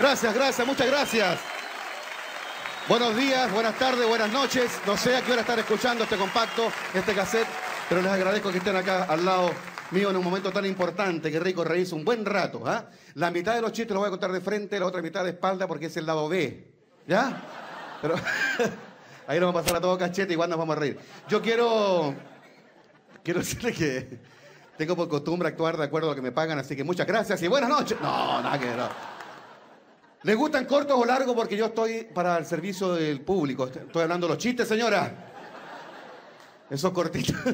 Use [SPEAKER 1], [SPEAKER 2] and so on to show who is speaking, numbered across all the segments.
[SPEAKER 1] Gracias, gracias, muchas gracias. Buenos días, buenas tardes, buenas noches. No sé a qué hora estar escuchando este compacto, este cassette, pero les agradezco que estén acá al lado mío en un momento tan importante. Qué rico reírse un buen rato. ¿ah? La mitad de los chistes los voy a contar de frente, la otra mitad de espalda porque es el lado B. ¿Ya? Pero ahí nos vamos a pasar a todo cachete igual nos vamos a reír. Yo quiero, quiero decirle que tengo por costumbre actuar de acuerdo a lo que me pagan, así que muchas gracias y buenas noches. No, nada que ver. no. ¿Les gustan cortos o largos? Porque yo estoy para el servicio del público. Estoy hablando los chistes, señora. Esos cortitos.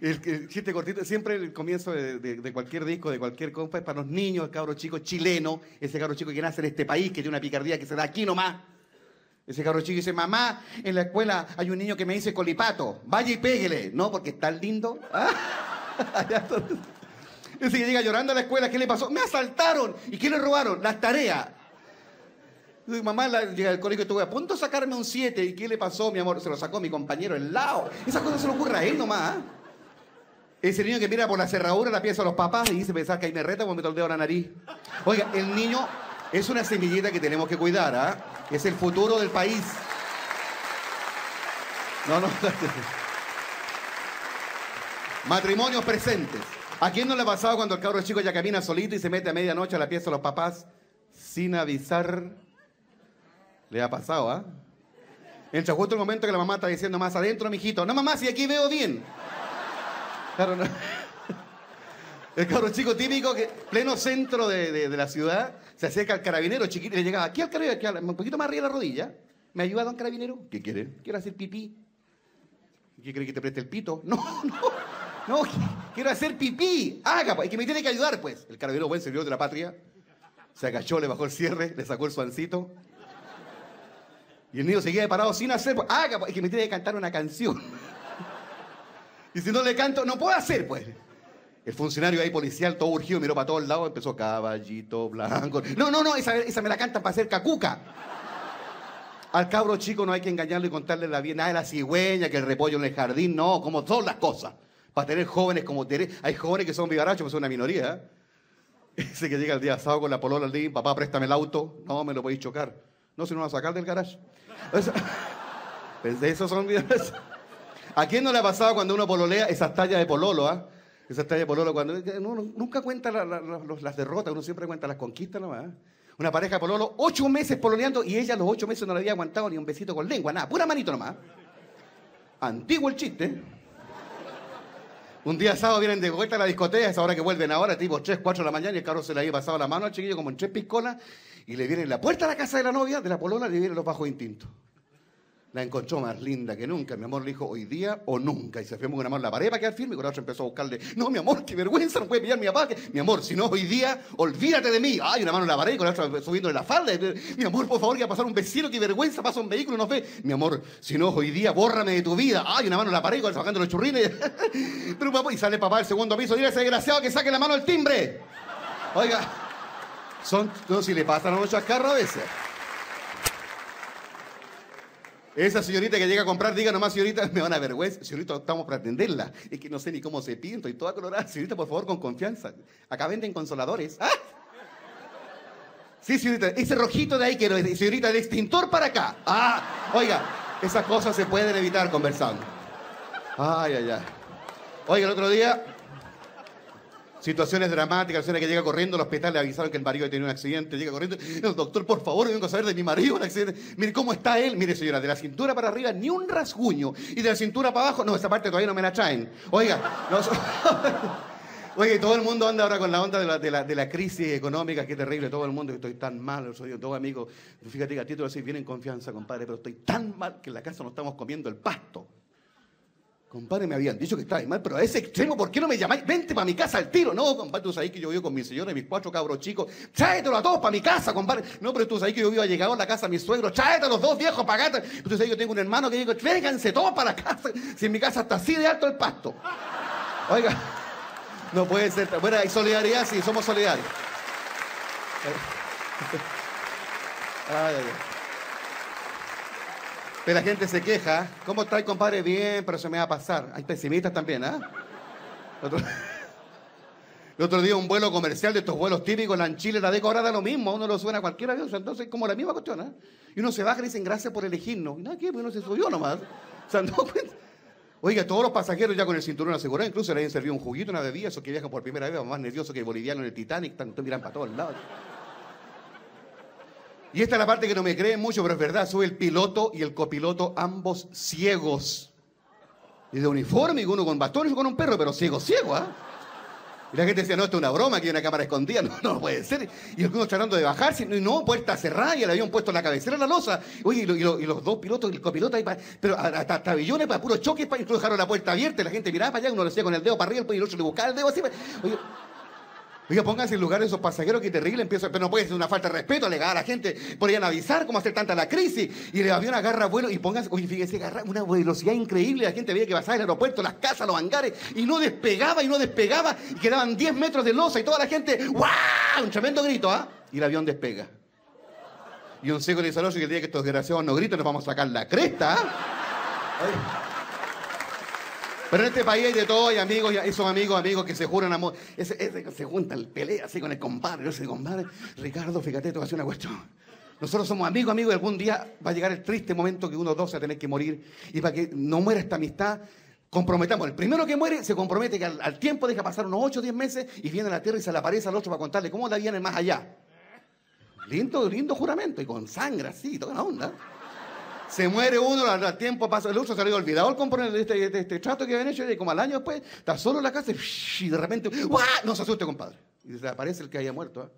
[SPEAKER 1] El, el chiste cortito, siempre el comienzo de, cualquier disco, de cualquier compa, es para los niños, el cabro chico chileno, ese cabro chico que nace en este país, que tiene una picardía que se da aquí nomás. Ese cabro chico dice, mamá, en la escuela hay un niño que me dice colipato, vaya y péguele. No, porque es tan lindo. ¿Ah? Ese que llega llorando a la escuela, ¿qué le pasó? Me asaltaron. ¿Y qué le robaron? Las tareas. Dice, Mamá llega al colegio y estuve a punto de sacarme un 7. ¿Y qué le pasó, mi amor? Se lo sacó mi compañero al lado. Esas cosas se le ocurre a él nomás. ¿ah? Ese niño que mira por la cerradura la pieza de los papás y dice pensar que ahí me reta cuando me toldeo la nariz. Oiga, el niño es una semillita que tenemos que cuidar, ¿ah? Es el futuro del país. No, no. Matrimonios presentes. ¿A quién no le ha pasado cuando el cabro chico ya camina solito y se mete a medianoche a la pieza de los papás sin avisar? Le ha pasado, ¿ah? Entra justo el momento que la mamá está diciendo más adentro, mijito. No, mamá, si aquí veo bien. Claro, no. El cabro chico típico que, pleno centro de, de- la ciudad, se acerca al carabinero chiquito y le llegaba aquí al carabinero, aquí un poquito más arriba de la rodilla. ¿Me ayuda, don carabinero? ¿Qué quiere? Quiero hacer pipí. ¿Qué quiere que te preste el pito? No, no. No, quiero hacer pipí. Haga, pues, y que me tiene que ayudar, pues. El carabinero, buen servidor de la patria, se agachó, le bajó el cierre, le sacó el suancito. Y el niño seguía parado sin hacer, pues, haga, pues, y que me tiene que cantar una canción. Y si no le canto, no puedo hacer, pues. El funcionario ahí policial, todo urgido, miró para todos lados, empezó caballito blanco. No, no, no, esa, esa me la cantan para hacer cacuca. Al cabro chico no hay que engañarlo y contarle la vida, nada de la cigüeña, que el repollo en el jardín, no, como son las cosas. Para tener jóvenes como hay jóvenes que son vivarachos, pues son una minoría. ¿eh? Ese que llega el día sábado con la polola al día, papá, préstame el auto. No, me lo podéis chocar. No, si no lo vas a sacar del garage. Pues de esos son vivarachos. ¿A quién no le ha pasado cuando uno pololea esas tallas de pololo, ah? Esas tallas de pololo, cuando uno nunca cuenta las derrotas, uno siempre cuenta las conquistas nomás. ¿eh? Una pareja de pololo, ocho meses pololeando y ella los ocho meses no le había aguantado ni un besito con lengua, nada, pura manito nomás. Antiguo el chiste. Un día sábado vienen de vuelta a la discoteca, es ahora que vuelven ahora, tipo 3, 4 de la mañana, y el carro se le había pasado la mano al chiquillo como en tres piscolas, y le viene en la puerta de la casa de la novia, de la polola, le vienen los bajos instintos. La encontró más linda que nunca. Mi amor le dijo, hoy día o nunca. Y se firmó con una mano la pared para quedar firme. Y con la otra empezó a buscarle, no, mi amor, qué vergüenza, no puede pillar mi papá. Mi amor, si no hoy día, olvídate de mí. Ay, una mano en la pared y con la otra subiendo la falda. Mi amor, por favor, que va a pasar un vecino, qué vergüenza, pasa un vehículo, nos ve. Mi amor, si no hoy día, bórrame de tu vida. Ay, una mano en la pared con sacando los churrines. Pero papá, y sale papá al segundo piso, dile a ese desgraciado que saque la mano al timbre. Oiga, son, no, si le pasan a los chascarros a veces. Esa señorita que llega a comprar, diga nomás, señorita, me van a vergüenza. Señorita, estamos para atenderla. Es que no sé ni cómo se pinta y toda colorada. Señorita, por favor, con confianza. Acá venden consoladores. ¡Ah! Sí, señorita, ese rojito de ahí quiero, señorita, el extintor para acá. Ah, oiga, esas cosas se pueden evitar conversando. Ay, ay, ay. Oiga, el otro día, situaciones dramáticas, señora que llega corriendo al hospital, le avisaron que el marido tenido un accidente, llega corriendo, el doctor, por favor, vengo a saber de mi marido, un accidente. Mire, ¿cómo está él? Mire, señora, de la cintura para arriba ni un rasguño, y de la cintura para abajo, no, esa parte todavía no me la traen. Oiga, no, Oye, todo el mundo anda ahora con la onda de la, de la, de la crisis económica, qué terrible, todo el mundo, estoy tan mal, soy todo amigo. Fíjate que a ti te lo bien en confianza, compadre, pero estoy tan mal que en la casa no estamos comiendo el pasto. Compadre, me habían dicho que estaba mal, pero a ese extremo, ¿por qué no me llamáis? Vente para mi casa al tiro. No, compadre, tú sabes que yo vivo con mi señora y mis cuatro cabros chicos. Tráetelo a todos para mi casa, compadre. No, pero tú sabes que yo vivo llegado a la casa de mi suegro. Tráete a los dos viejos para acá. Tú sabes que yo tengo un hermano que digo, vénganse todos para la casa. Si en mi casa está así de alto el pasto. Oiga, no puede ser. Bueno, hay solidaridad, sí, somos solidarios. Ay, ay, ay. Pero la gente se queja. ¿Cómo está compadre? Bien, pero se me va a pasar. Hay pesimistas también, ¿ah? Otro- El otro día un vuelo comercial de estos vuelos típicos, la en Chile, la decorada lo mismo, uno lo suena a cualquier avión, entonces como la misma cuestión, ¿eh? Y uno se baja y dicen gracias por elegirnos. Y nada, ¿qué? Porque uno se subió nomás. O sea, no cuenta. Oiga, todos los pasajeros ya con el cinturón asegurado, incluso le habían servido un juguito, una bebida, esos que viajan por primera vez, más nerviosos que el boliviano en el Titanic, tanto miran para todos lados. Y esta es la parte que no me creen mucho, pero es verdad, sube el piloto y el copiloto, ambos ciegos. Y de uniforme, y uno con bastón y con un perro, pero ciego, ciego, ¿ah? Y la gente decía, no, esto es una broma, que hay una cámara escondida. No, no puede ser. Y el uno tratando de bajarse, y no, puerta cerrada, y el avión puesto la cabecera de la losa. Oye, y, los dos pilotos, y el copiloto ahí, pero hasta tabillones para puro choque, para, incluso dejaron la puerta abierta, y la gente miraba para allá, uno lo hacía con el dedo para arriba, y el otro le buscaba el dedo así. Oye, Oiga, pónganse en lugar de esos pasajeros que terrible empieza, pero no puede ser una falta de respeto, alegar a la gente, podrían avisar cómo hacer tanta la crisis, y el avión agarra vuelo, y pónganse, oye, fíjense, agarra una velocidad increíble, la gente veía que pasaba el aeropuerto, las casas, los hangares, y no despegaba, y no despegaba, y quedaban 10 metros de losa, y toda la gente, ¡guau! Un tremendo grito, ¿ah? Y el avión despega. Y un dice al otro que el día que estos desgraciados no griten, nos vamos a sacar la cresta, ¿ah? Pero en este país hay de todo, hay amigos, esos amigos, amigos que se juran amor. Ese, se juntan, pelea así con el compadre, ese compadre. Ricardo, fíjate, te voy a una cuestión. Nosotros somos amigos, amigos, y algún día va a llegar el triste momento que uno dos va a tener que morir. Y para que no muera esta amistad, comprometamos. El primero que muere se compromete que al, tiempo deja pasar unos 8 o 10 meses y viene a la tierra y se le aparece al otro para contarle cómo la viene más allá. Lindo, lindo juramento, y con sangre así, toda la onda. Se muere uno, al tiempo pasa, el otro se había olvidado el componer este, este, este, trato que habían hecho y como al año después está solo en la casa y de repente, ¡guau! No se asuste, compadre. Y desaparece el que había muerto. ¿eh?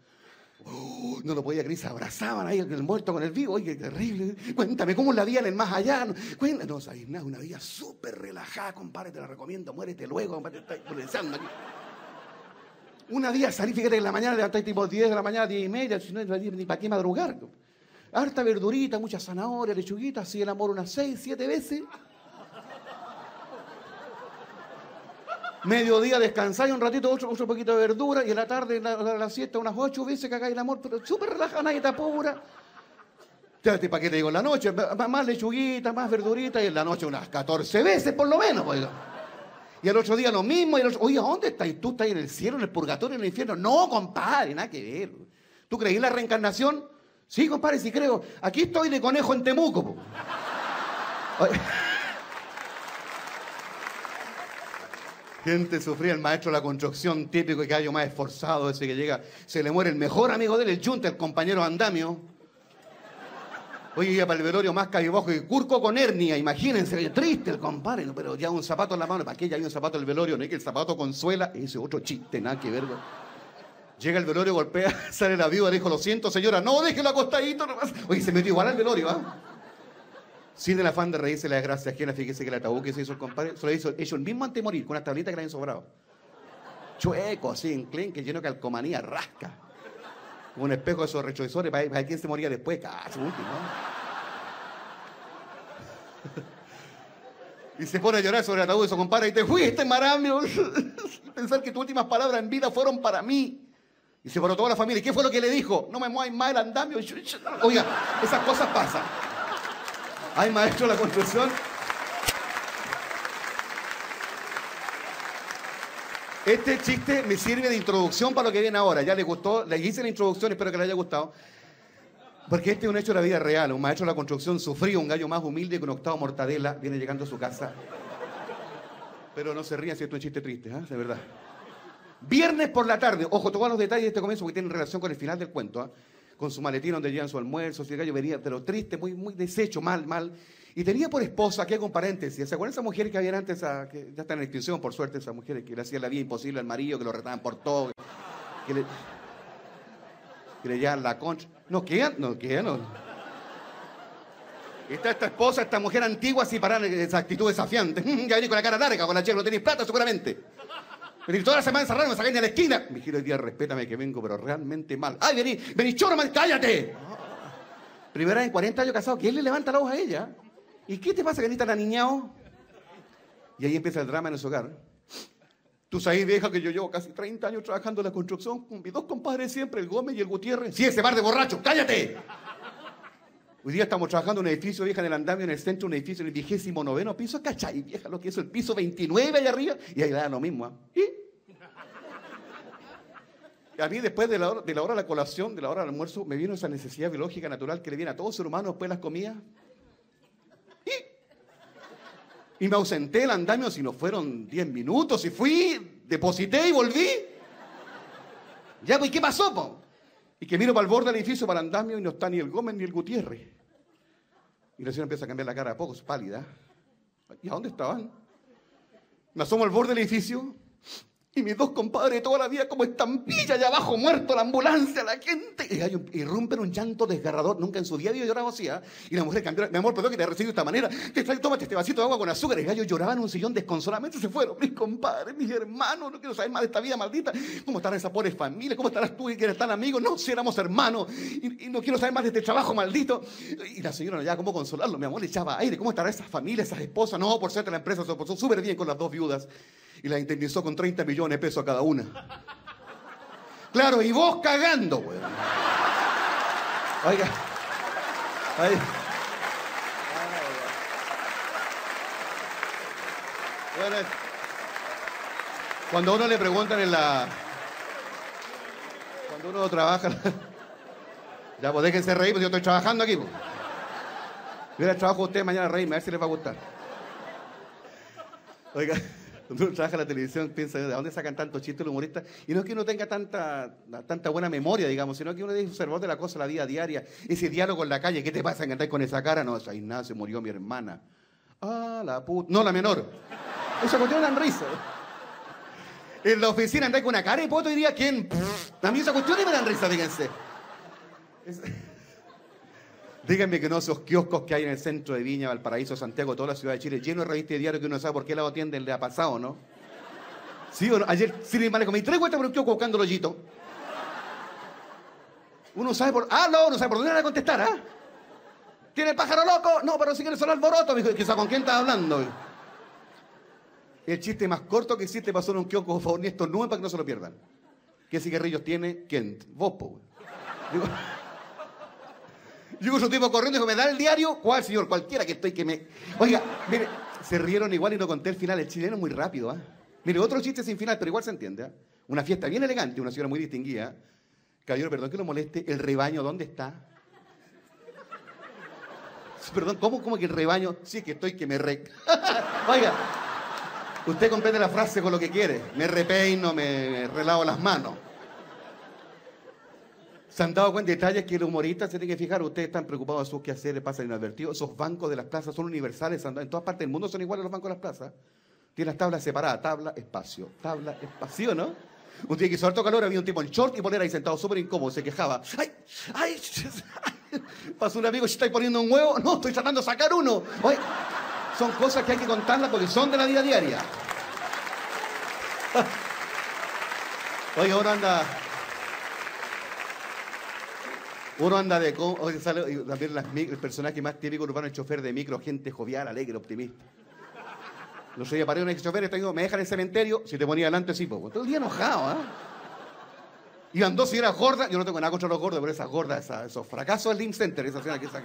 [SPEAKER 1] Oh, no lo podía creer, se abrazaban ahí el muerto con el vivo. Oye, qué terrible. Cuéntame cómo la vida en el más allá. Cuéntame. No, una vida súper relajada, compadre, te la recomiendo, muérete luego, compadre, te pensando aquí. Una día salí, fíjate, en la mañana levanté tipo 10 de la mañana, 10 y media, no, ni para qué madrugar harta verdurita, mucha zanahoria, lechuguita, así el amor unas seis, siete veces. Mediodía descansáis un ratito, otro, otro poquito de verdura, y en la tarde, a la, siesta, unas ocho veces que hagáis el amor, pero súper relajada, nadie te apura. ¿Para qué te digo en la noche? Más lechuguita, más verdurita, y en la noche unas 14 veces por lo menos, pues. Y el otro día lo mismo, y el otro, oye, ¿dónde estás? ¿Y tú estás en el cielo, en el purgatorio, en el infierno? No, compadre, nada que ver. ¿Tú creí en la reencarnación? Sí, compadre, sí creo. Aquí estoy de conejo en Temuco. Gente sufría el maestro de la construcción típico y hay más esforzado, ese que llega, se le muere el mejor amigo de él, el Junta, el compañero Andamio. Oye, iba para el velorio más cabibajo y curco con hernia, imagínense, triste el compadre, pero ya un zapato en la mano, ¿para qué ya hay un zapato en el velorio? No hay que el zapato consuela, ese otro chiste, nada que ver. Llega el velorio, golpea, sale la viuda, dijo, lo siento señora, no, déjelo acostadito nomás. Oye, se metió igual al velorio, ¿ah? Sin el afán de reírse la desgracia ajena, fíjese que el ataúd que se hizo el compadre, se lo hizo hecho el mismo morir, con una tablita que le habían sobrado. Chueco, así, en que lleno de calcomanía, rasca. Como un espejo de esos retrovisores, para, para quién se moría después, casi último. y se pone a llorar sobre el ataúd de su compadre y te fuiste, maramio. Pensar que tus últimas palabras en vida fueron para mí. Y se paró toda la familia. ¿Y qué fue lo que le dijo? No me mueves más el andamio. Oiga, esas cosas pasan. Hay maestro de la construcción. Este chiste me sirve de introducción para lo que viene ahora. Ya le gustó, le hice la introducción, espero que le haya gustado. Porque este es un hecho de la vida real. Un maestro de la construcción sufrió, un gallo más humilde que un octavo mortadela viene llegando a su casa. Pero no se rían si es un chiste triste, ¿eh? de verdad. Viernes por la tarde, ojo, todos los detalles de este comienzo porque tienen relación con el final del cuento, ¿ah? con su maletín donde llevan su almuerzo, el gallo venía, pero triste, muy, muy deshecho, mal, mal. Y tenía por esposa, aquí con paréntesis, ¿se acuerdan esas mujeres que habían antes, que ya están en extinción, por suerte, esas mujeres que le hacían la vida imposible al marido, que lo retaban por todo, que le, que le llevan la concha? No, ¿qué? No, ¿qué? No. Está esta esposa, esta mujer antigua, así para esa actitud desafiante. ya venís con la cara larga, con la chica, no tenéis plata seguramente. Venir toda la semana encerrado, me sacan a la esquina. Me giro el día, respétame que vengo, pero realmente mal. ¡Ay, vení! ¡Vení, choro, mal! ¡Cállate! Primera en 40 años casado, ¿quién le levanta la voz a ella? ¿Y qué te pasa que ni tan aniñado? Y ahí empieza el drama en su hogar. Tú sabes, vieja, que yo llevo casi 30 años trabajando en la construcción con mis dos compadres siempre, el Gómez y el Gutiérrez. Sí, ese bar de borracho, cállate. Hoy día estamos trabajando en un edificio, vieja, en el andamio, en el centro, un edificio en el vigésimo noveno piso, ¿cachai? Vieja, lo que es el piso 29 allá arriba, y ahí da lo mismo. ¿ah? A mí después de la, hora, de la colación, de la hora del almuerzo, me vino esa necesidad biológica natural que le viene a todo ser humano después de las comidas. Y, y me ausenté el andamio, si no fueron 10 minutos, y fui, deposité y volví. Ya, pues, ¿qué pasó, po? Y que miro para el borde del edificio, para el andamio, y no está ni el Gómez ni el Gutiérrez. Y la señora empieza a cambiar la cara a poco, es pálida. ¿Y a dónde estaban? Me asomo al borde del edificio y mis dos compadres toda la vida como estampilla allá abajo, muerto la ambulancia, la gente. Y irrumpen un llanto desgarrador. Nunca en su día yo lloraba así. ¿ah? Y la mujer cambió. Mi amor, perdón que te he recibido de esta manera. Te traigo, tómate este vasito de agua con azúcar. El gallo lloraba en un sillón desconsoladamente. Se fueron mis compadres, mis hermanos. No quiero saber más de esta vida maldita. ¿Cómo estará esa pobre familia? ¿Cómo estarás tú y que eres tan amigo? No, si éramos hermanos. Y, no quiero saber más de este trabajo maldito. Y la señora ya, ¿cómo consolarlo? Mi amor le echaba aire. ¿Cómo estará esa familia, esas esposas? No, por suerte la empresa se portó súper bien con las dos viudas y la indemnizó con 30 millones de pesos a cada una. Claro, y vos cagando, güey. Oiga. Ahí. Bueno, cuando uno le preguntan en la. Cuando uno trabaja. Ya, pues déjense reír, porque yo estoy trabajando aquí. Pues. Yo le trabajo a ustedes mañana reírme, a ver si les va a gustar. Oiga. Cuando uno trabaja en la televisión piensa, ¿de dónde sacan tantos chistes los humoristas? Y no es que uno tenga tanta, tanta buena memoria, digamos, sino que uno es observador de la cosa la vida diaria. Ese diálogo en la calle, ¿qué te pasa que andás con esa cara? No, nada, se murió mi hermana. Ah, la puta. No, la menor. Esa cuestión dan risa. En la oficina andás con una cara y poto diría, ¿quién? A mí esa cuestión me dan risa, fíjense. Díganme que no esos kioscos que hay en el centro de Viña, Valparaíso, Santiago, toda la ciudad de Chile, lleno de revistas de diario que uno sabe por qué lado atienden, le ha pasado, ¿no? Sí, bueno, ayer sí me comí tres vueltas por un kiosco buscando el. Uno sabe por. Ah, no, uno sabe por dónde le contestar, ¿ah? ¿Tiene el pájaro loco? No, pero si quiere solo alboroto. Me dijo, quizá con quién estás hablando. El chiste más corto que existe pasó en un kiosco, por favor, ni para que no se lo pierdan. ¿Qué cigarrillos tiene? ¿Quién? Vos. Digo, Llegó su tipo corriendo y dijo, ¿me da el diario? ¿Cuál, señor? Cualquiera que estoy que me... Oiga, mire, se rieron igual y no conté el final. El chileno es muy rápido, ¿ah? Mire, otro chiste sin final, pero igual se entiende, ¿ah? Una fiesta bien elegante, una señora muy distinguida. Caballero, perdón que lo moleste, ¿el rebaño dónde está? Perdón, ¿cómo, cómo que el rebaño? Sí, que estoy que me re... Oiga, usted comprende la frase con lo que quiere. Me repeino, me relavo las manos. ¿Se han dado cuenta de detalles que el humorista se tiene que fijar? Ustedes están preocupados de sus quehaceres, pasan inadvertidos. Esos bancos de las plazas son universales. En todas partes del mundo son iguales los bancos de las plazas. Tienen las tablas separadas. Tabla, espacio. Tabla, espacio, ¿no? Un día que hizo harto calor, había un tipo en short y poner ahí sentado súper incómodo. Se quejaba. ¡Ay! ¡Ay! Pasó un amigo, ¿estáis poniendo un huevo? No, estoy tratando de sacar uno. son cosas que hay que contarlas porque son de la vida diaria. Oye, ahora anda uno anda de... Hoy sale también las, el personaje más típico urbano, el chofer de micro, gente jovial, alegre, optimista. No sé, paré un chofer y me dejan en el cementerio, si te ponía delante, sí, pues. Todo el día enojado, ¿ah? ¿eh? Iban dos señoras gordas, yo no tengo nada contra los gordos, pero esas gordas, esos fracasos del Link Center, esa señora que esa,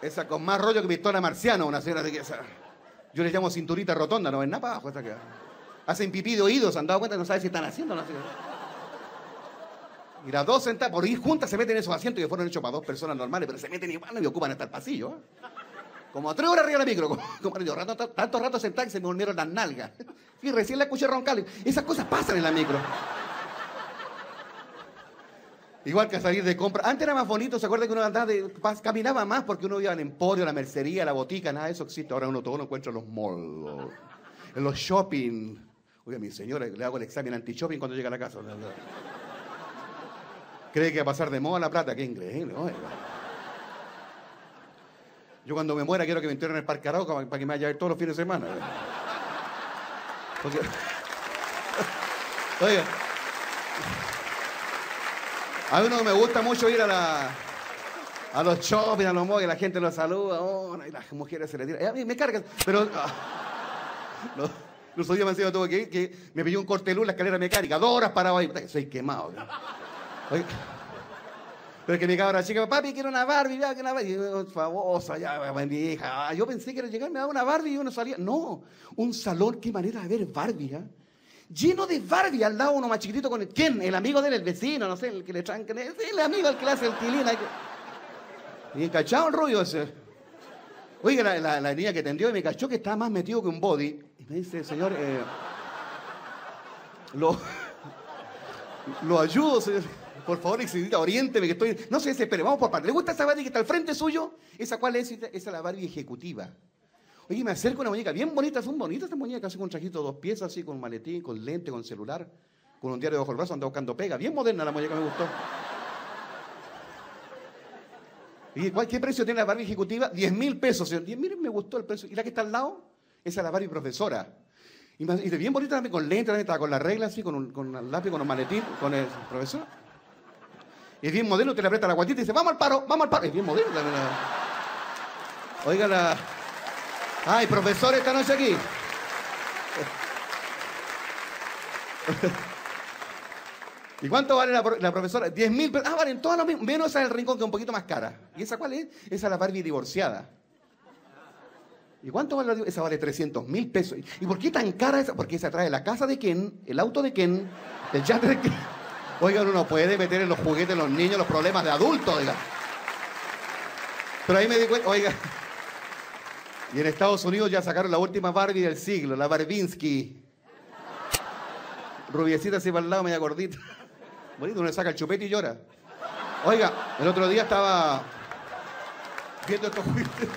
[SPEAKER 1] esa con más rollo que pistola marciano, una señora de que esa. Yo les llamo cinturita rotonda, no ven nada para abajo esa que. Hacen pipí de oídos, ¿se han dado cuenta? No saben si están haciendo no. Y las dos sentadas, por ir juntas, se meten en esos asientos que fueron hechos para dos personas normales, pero se meten igual y ocupan hasta el pasillo. ¿eh? Como a tres horas arriba del micro, como, como rato, tanto rato que se me volvieron las nalgas. Y recién la escuché roncar. Esas cosas pasan en la micro. Igual que salir de compra. Antes era más bonito, ¿se acuerda que uno andaba de, caminaba más porque uno iba al emporio, a la mercería, a la botica, nada de eso existe. Ahora uno todo lo encuentra en los malls, en los shopping. Oiga, mi señora, le hago el examen anti-shopping cuando llega a la casa cree que va a pasar de moda la plata. Qué increíble, Yo cuando me muera quiero que me entierren en el Parque Arauca para que me vaya a ver todos los fines de semana. Oiga. A uno me gusta mucho ir a la a los shopping, a los que la gente los saluda, oh, y las mujeres se le tiran. A mí me cargan, pero... Ah, no, los días me han sido todo que, que me pidió un corte de luz la escalera mecánica, dos horas parado ahí. Soy quemado. Pero que mi cabra chica, papi, quiero una Barbie, ya, que una Barbie. Famosa, ya, hija. Yo pensé que era llegar, me daba una Barbie y uno salía. No, un salón, qué manera de ver Barbie, ¿eh? lleno de Barbie, al lado uno más chiquitito con el, ¿quién? El amigo de él, el vecino, no sé, el que le tranca, el amigo el que le hace el tilín. Y encachado el rollo ese. Oiga, la, niña que tendió y me cachó que estaba más metido que un body. Y me dice, señor, eh, lo, lo ayudo, señor. Por favor, oriénteme que estoy. No se desespere, vamos por parte. ¿Le gusta esa Barbie que está al frente suyo? ¿Esa cuál es? Esa es la Barbie ejecutiva. Oye, me acerco a una muñeca bien bonita, son bonitas estas muñecas, así con un trajito de dos piezas, así con maletín, con lente, con celular, con un diario bajo el brazo, anda buscando pega. Bien moderna la muñeca, me gustó. ¿Y qué precio tiene la Barbie ejecutiva? 10 mil pesos. Y miren, me gustó el precio. ¿Y la que está al lado? Esa es la Barbie profesora. Y, de bien bonita también, con lente, también, con la regla así, con, un, con lápiz, con un maletín, con el profesor. Es bien modelo, te le aprieta la guantita y dice, vamos al paro, vamos al paro. Es bien modelo. Oiga la... Ay, profesor esta noche aquí. ¿Y cuánto vale la, profesora? 10 mil pesos. Ah, valen todas las mismas. Menos esa del rincón que es un poquito más cara. ¿Y esa cuál es? Esa es la Barbie divorciada. ¿Y cuánto vale la Esa vale 300 mil pesos. ¿Y por qué tan cara esa? Porque esa trae la casa de Ken, el auto de Ken, el yate de Ken. Oiga, uno no puede meter en los juguetes los niños los problemas de adultos, oiga. Pero ahí me di cuenta, oiga. Y en Estados Unidos ya sacaron la última Barbie del siglo, la Barbinsky. Rubiecita así para el lado, media gordita. Bonito, uno le saca el chupete y llora. Oiga, el otro día estaba viendo estos juguetes.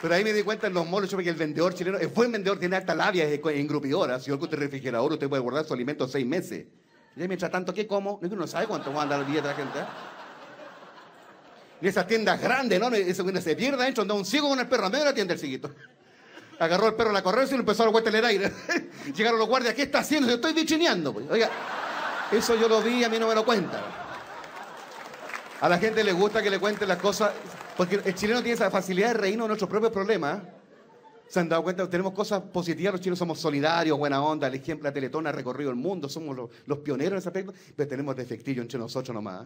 [SPEAKER 1] Pero ahí me di cuenta en los molos, yo que el vendedor chileno es buen vendedor, tiene alta labia, es engrupidora. Si yo usted refrigerador, usted puede guardar su alimento seis meses. Y mientras tanto, ¿qué como? No sabe cuánto va a andar el día de la gente. ¿eh? Y esas tiendas grandes, ¿no? Eso se pierde adentro, anda un ciego con el perro, a medio de la tienda el ciguito. Agarró el perro a la correa y lo empezó a dar en el aire. Llegaron los guardias, ¿qué está haciendo? Yo estoy bichineando. Pues. Oiga, eso yo lo vi, a mí no me lo cuenta. A la gente le gusta que le cuenten las cosas, porque el chileno tiene esa facilidad de reírnos de nuestros propios problemas. ¿Se han dado cuenta? Tenemos cosas positivas, los chilenos somos solidarios, buena onda, el ejemplo, la Teletón ha recorrido el mundo, somos los, pioneros en ese aspecto, pero tenemos defectillo entre nosotros nomás.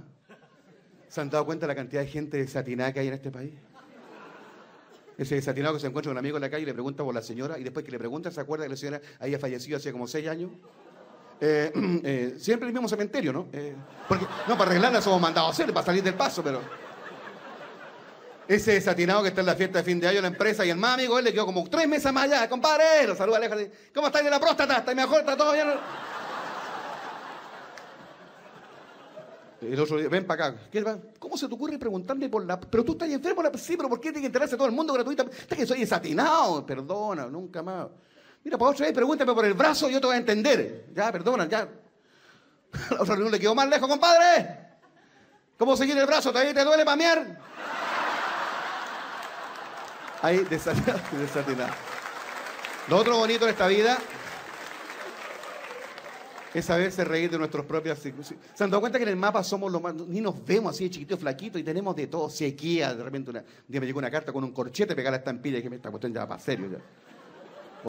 [SPEAKER 1] ¿Se han dado cuenta la cantidad de gente desatinada que hay en este país? Ese desatinado que se encuentra con un amigo en la calle y le pregunta por la señora, y después que le pregunta, ¿se acuerda que la señora había fallecido hace como seis años? Eh, eh, siempre el mismo cementerio, ¿no? Eh, no, para arreglarla somos mandados a hacer, para salir del paso, pero. Ese desatinado que está en la fiesta de fin de año en la empresa y el más amigo, él le quedó como tres meses más allá, compadre, lo saluda lejos. ¿Cómo estáis de la próstata? ¿Está mejor? ¿Está todo bien? El otro día, ven para acá. ¿Cómo se te ocurre preguntarme por la... Pero tú estás enfermo, sí, pero ¿por qué tiene que enterarse todo el mundo gratuitamente? Está que soy desatinado, perdona, nunca más. Mira, por otra vez, pregúntame por el brazo y yo te voy a entender. Ya, perdona, ya. La otra reunión le quedó más lejos, compadre. ¿Cómo seguir el brazo? ¿Todavía te duele pamear? Ahí, desatinado. Lo otro bonito de esta vida es saberse reír de nuestros propios... ¿Se han dado cuenta que en el mapa somos los más... Ni nos vemos así de chiquitos, flaquitos y tenemos de todo, sequía. De repente una... un día me llegó una carta con un corchete, pegar la estampilla y que esta cuestión ya va para serio ya.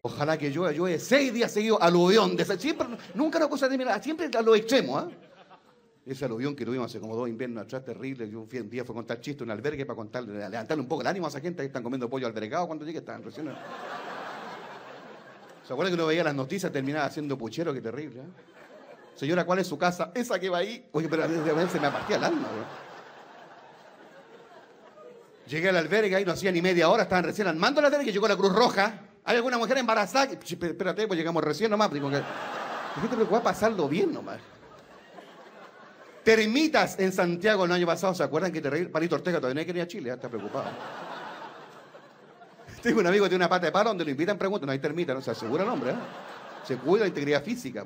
[SPEAKER 1] Ojalá que yo llueve seis días seguidos aluvión. De siempre, nunca una cosa de mirar, siempre a los extremos. ¿ah? Ese aluvión que tuvimos hace como dos inviernos atrás, terrible. Yo un día fue contar chiste en un albergue para contarle, levantarle un poco el ánimo a esa gente que están comiendo pollo albergado cuando llegue, están recién. ¿Se acuerdan que uno veía las noticias terminaba haciendo puchero? Qué terrible. ¿eh? Señora, ¿cuál es su casa? Esa que va ahí. Oye, pero a mí se me partía el alma. Llegué al albergue, ahí no hacía ni media hora, estaban recién armando el albergue, llegó la Cruz Roja. ¿Hay alguna mujer embarazada? Espérate, pues llegamos recién nomás. Digo que, la gente preocupada pasarlo bien nomás. Termitas en Santiago el año pasado, ¿se acuerdan que terrible? Palito Ortega todavía no quería Chile, está preocupado. Tengo un amigo que tiene una pata de palo donde lo invitan, preguntan, no hay termita, no se asegura el hombre, ¿eh? Se cuida la integridad física.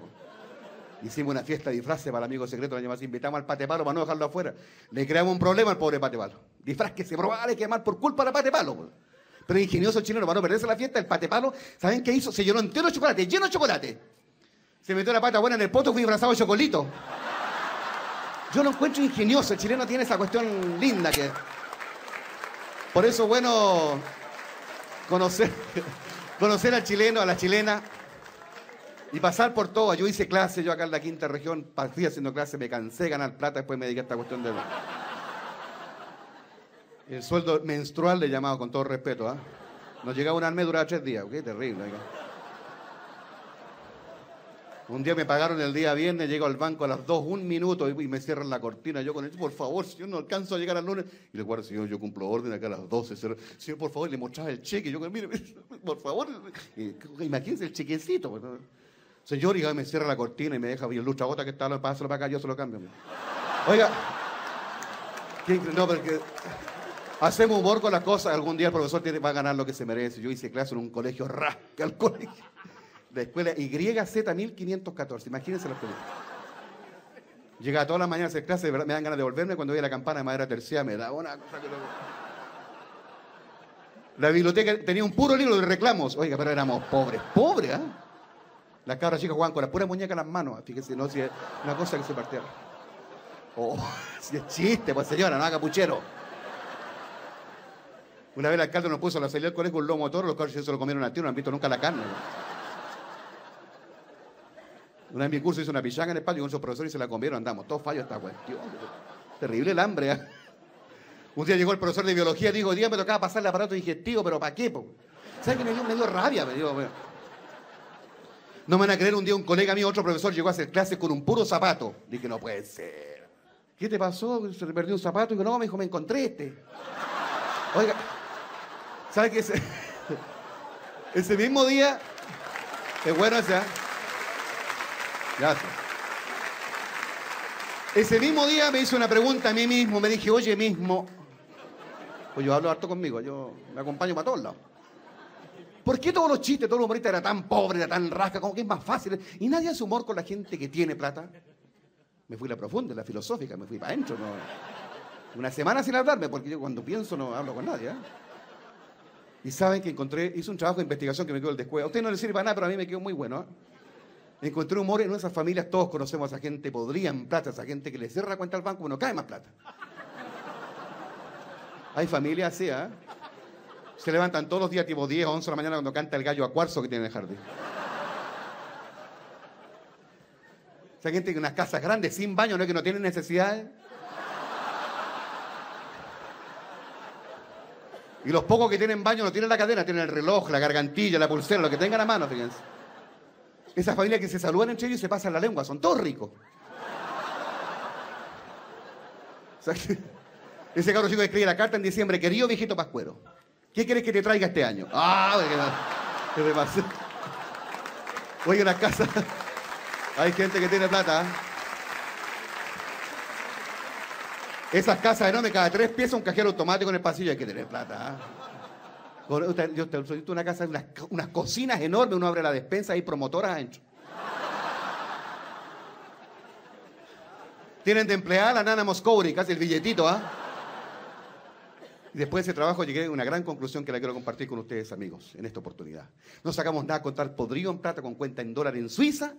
[SPEAKER 1] Hicimos una fiesta de disfraces para el amigo secreto el año pasado, invitamos al pate palo para no dejarlo afuera. Le creamos un problema al pobre pate palo. Disfraz que se probaba quemar por culpa de pate palo. Pero ingenioso chileno, para no perderse la fiesta, el pate palo, ¿saben qué hizo? Se llenó entero de chocolate, lleno de chocolate. Se metió la pata buena en el poto, fui abrazado de chocolito. Yo lo encuentro ingenioso, el chileno tiene esa cuestión linda que... Por eso, bueno, conocer, al chileno, a la chilena, y pasar por todo. Yo hice clase, yo acá en la quinta región, partí haciendo clase, me cansé de ganar plata, después me dediqué a esta cuestión de... El sueldo menstrual le llamado con todo respeto, ¿ah? Nos llegaba un arme duraba tres días, qué terrible. oiga. Un día me pagaron el día viernes, llego al banco a las 2, un minuto y me cierran la cortina. Yo con él, por favor, señor, no alcanzo a llegar al lunes. Y le guardo, señor, yo cumplo orden acá a las 12. Señor, por favor, le mostraba el cheque. Yo, mire, por favor, imagínense el chequecito. Señor, y me cierra la cortina y me deja, el luchagota que está, pásalo para acá, yo se lo cambio. Oiga, no, porque hacemos humor con las cosas. Algún día el profesor tiene- va a ganar lo que se merece. Yo hice clase en un colegio rasca, el colegio. La escuela YZ 1514, imagínense los colegios. Llegaba todas las mañanas a hacer clase, de verdad, me dan ganas de volverme cuando veía la campana de madera terciada, me da una cosa que. La biblioteca tenía un puro libro de reclamos. Oiga, pero éramos pobres, pobres, ¿ah? Las cabras chicas jugaban con la pura muñeca en las manos. Fíjese, no, si es una cosa que se partía. Oh, si es chiste, pues señora, no haga puchero. Una vez el alcalde nos puso a la salida del colegio un lomo de toro, los cabros se lo comieron al tiro, no han visto nunca la carne. Una vez mi curso hizo una pichanga en el patio con esos profesores y se la comieron, andamos, todos fallos esta cuestión. Terrible el hambre, ¿ah? Un día llegó el profesor de biología y dijo, día me tocaba pasar el aparato digestivo, pero ¿para qué? po?". ¿Sabes qué me dio, me dio rabia? No me van a creer, un día un colega mío, otro profesor, llegó a hacer clase con un puro zapato. Dije, no puede ser. ¿Qué te pasó? Se le perdió un zapato. Y digo, no, me dijo, me encontré este. Oiga, ¿sabes qué? Ese, ese mismo día, es bueno ese, ¿ah? Gracias. Ese mismo día me hice una pregunta a mí mismo, me dije, oye mismo, pues yo hablo harto conmigo, yo me acompaño para todos lados. ¿Por qué todos los chistes, todos los humoristas eran tan pobres, eran tan rasca, como que es más fácil? Y nadie hace humor con la gente que tiene plata. Me fui a la profunda, la filosófica, me fui para adentro. Una semana sin hablarme, porque yo cuando pienso no hablo con nadie. ¿eh? Y saben que encontré, hice un trabajo de investigación que me quedó el descuido. A usted no le sirve para nada, pero a mí me quedó muy bueno. ¿eh? Encontré humor en esas familias, todos conocemos a esa gente, podrían plata, a esa gente que le cierra la cuenta al banco, bueno, cae más plata. Hay familias así, ¿ah? Se levantan todos los días, tipo 10 o 11 de la mañana, cuando canta el gallo a cuarzo que tiene en el jardín. Esa gente que unas casas grandes, sin baño, no es que no tienen necesidades. Y los pocos que tienen baño no tienen la cadena, tienen el reloj, la gargantilla, la pulsera, lo que tengan a mano, fíjense. Esas familias que se saludan entre ellos y se pasan la lengua, son todos ricos. Ese cabro chico escribe la carta en diciembre, querido viejito Pascuero, ¿qué quieres que te traiga este año? Ah, qué, qué demasiado. Oye, en la casa hay gente que tiene plata. ¿eh? Esas casas enormes, cada tres piezas un cajero automático en el pasillo, hay que tener plata. ¿ah? Usted- Yo te una casa, unas, unas cocinas enormes, uno abre la despensa, hay promotoras adentro. Tienen de empleada la nana Moscouri, casi el billetito, ¿ah? Y después de ese trabajo llegué a una gran conclusión que la quiero compartir con ustedes, amigos, en esta oportunidad. No sacamos nada con tal podrido en plata con cuenta en dólar en Suiza